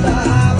Bye.